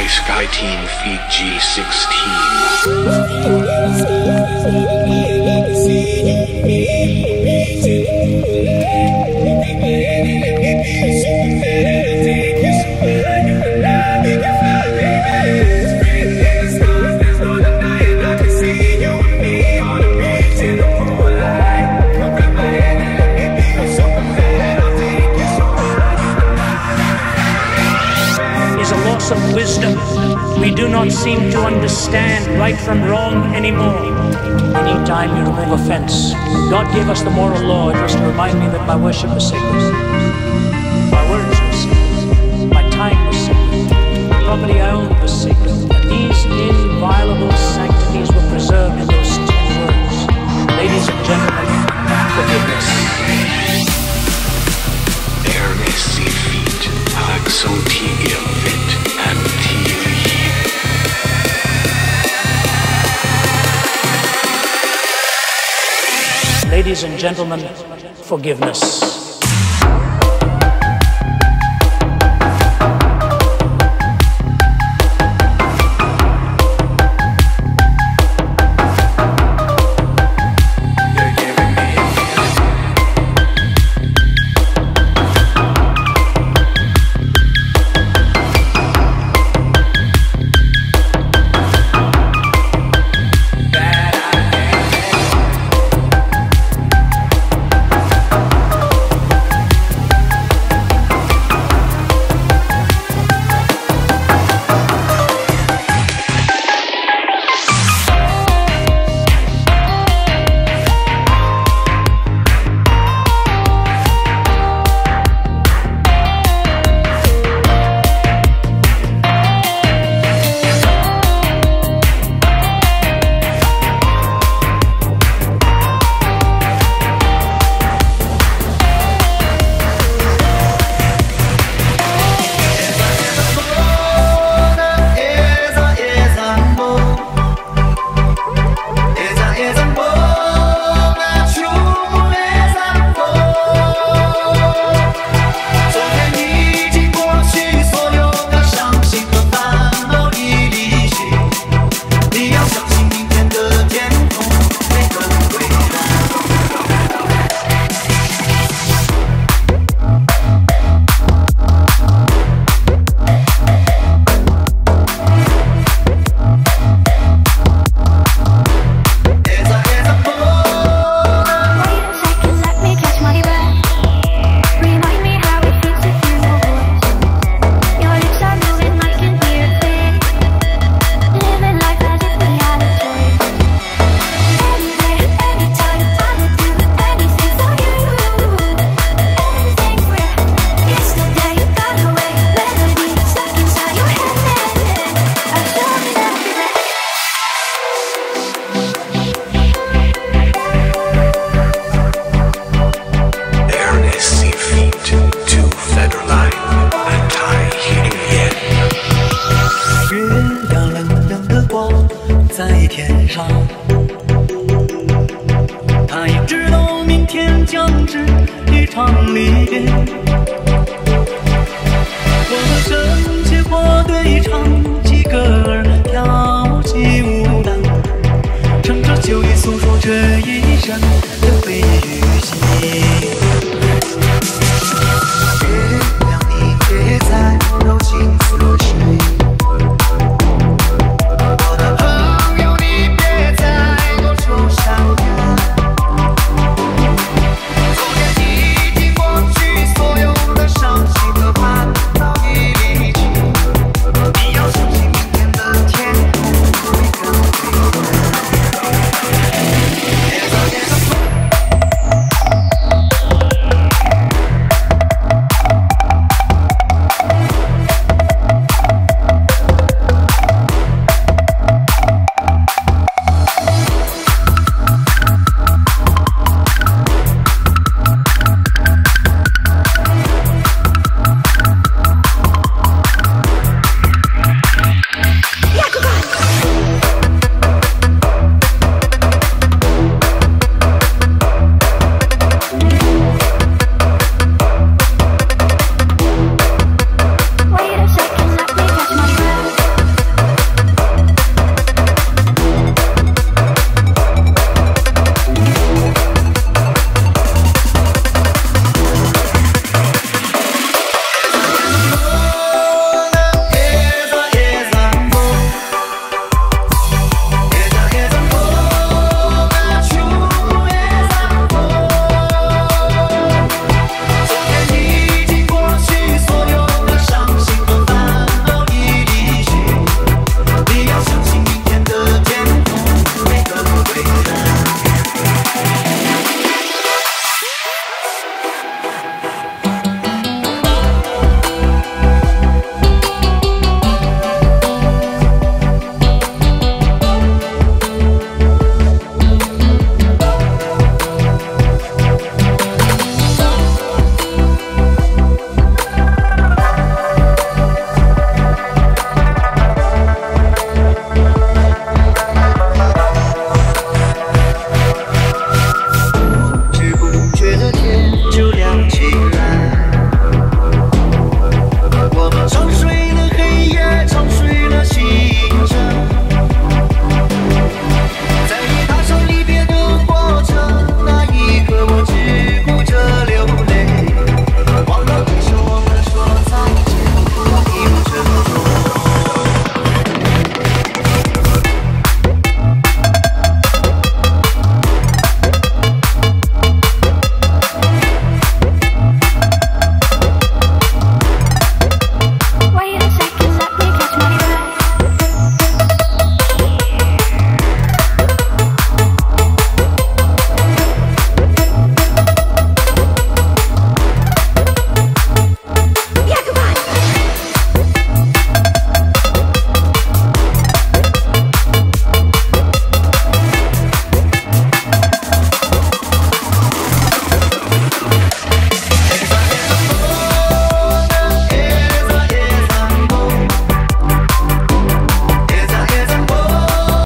by Sky Team G16. To understand right from wrong anymore. Anytime you remove offense, God gave us the moral law. It was to remind me that my worship is sacred. My words were sacred. My time was sacred. The property I owned was sacred. And these inviolable sanctities were preserved in those ten words. Ladies and gentlemen, forgiveness. Ladies and gentlemen, forgiveness. 只一场离别我们升起火堆唱起歌儿飘起舞来趁着酒意诉说这一生